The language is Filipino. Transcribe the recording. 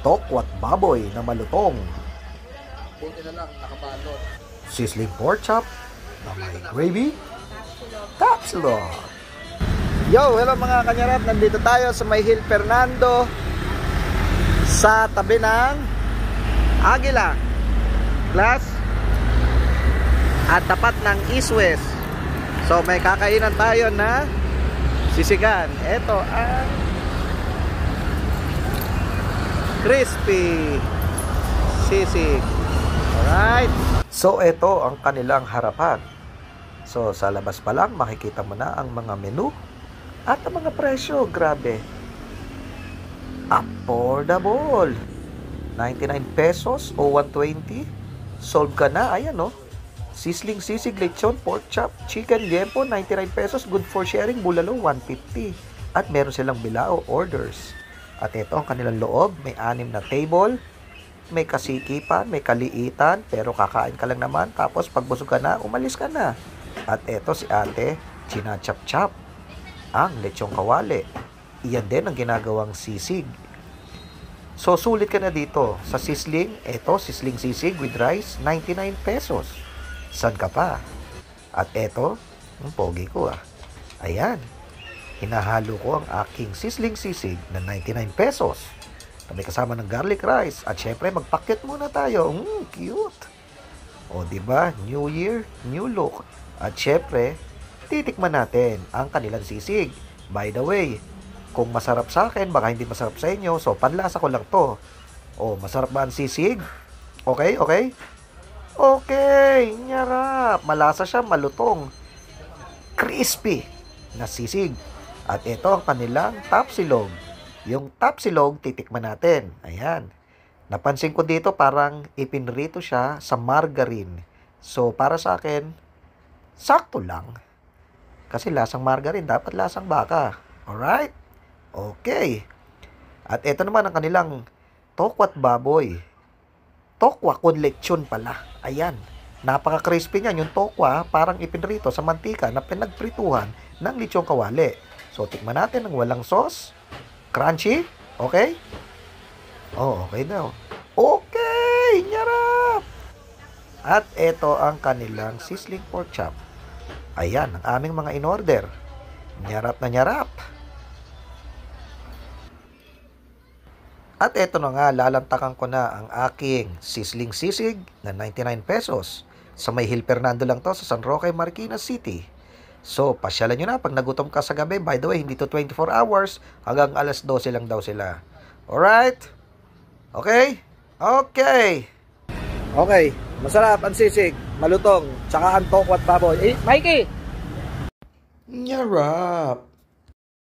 tokwat baboy na malutong, Buti na lang, nakabalot. sizzling pork chop na may gravy, tapsilog. Yo, hello mga kanyarap, nandito tayo sa May Hill Fernando sa tabi ng Agila Glass at tapat ng East West. So may kakainan tayo na sisigan. Ito ang crispy sisig. Alright. So ito ang kanilang harapan. So sa labas pa lang makikita mo na ang mga menu at ang mga presyo. Grabe. Affordable. 99 pesos o 120. Solve ka na. Ayan no. Sisling sisig, lechon, pork chop, chicken, liempo, 99 pesos. Good for sharing, bulalo, 150. At meron silang bilao orders. At ito ang kanilang loob. May anim na table. May kasikipan, may kaliitan. Pero kakain ka lang naman. Tapos pag busog ka na, umalis ka na. At ito si ate, chinachap-chap. Ang lechong kawali. Iyan din ang ginagawang sisig. So, sulit ka na dito. Sa sisling, ito, sisling sisig with rice, 99 pesos. San ka pa? At ito, ang pogi ko ah. Ayan. Hinahalo ko ang aking sisling sisig na 99 pesos. Na may kasama ng garlic rice. At syempre, magpakit muna tayo. Mm, cute. O, ba? New Year, new look. At syempre, titikman natin ang kanilang sisig. By the way, kung masarap sa akin, baka hindi masarap sa inyo. So, panlasa ko lang to. O, masarap ba ang sisig? Okay, okay? Okay, nyarap. Malasa siya, malutong. Crispy na sisig. At ito ang kanilang tapsilog. Yung tapsilog, titikman natin. Ayan. Napansin ko dito parang ipinrito siya sa margarine. So, para sa akin, sakto lang. Kasi lasang margarine, dapat lasang baka. Alright? Okay. At ito naman ang kanilang tokwat baboy. Tokwa con lechon pala. Ayan. Napaka-crispy niyan. Yung tokwa parang ipinrito sa mantika na pinagprituhan ng lechong kawali. So, tikman natin ng walang sauce. Crunchy. Okay? Oh, okay daw. Okay! Nyarap! At ito ang kanilang sizzling pork chop. Ayan, ang aming mga in-order. Nyarap na nyarap. At eto na nga, lalantakan ko na ang aking sizzling sisig na 99 pesos. Sa may Hill Fernando lang to sa San Roque, Marikina City. So, pasyalan nyo na pag nagutom ka sa gabi. By the way, hindi to 24 hours. Hanggang alas 12 lang daw sila. Alright? Okay? Okay. Okay. Masarap ang sisig. Malutong. Tsaka ang tokwat baboy. Eh, Mikey! Nyarap.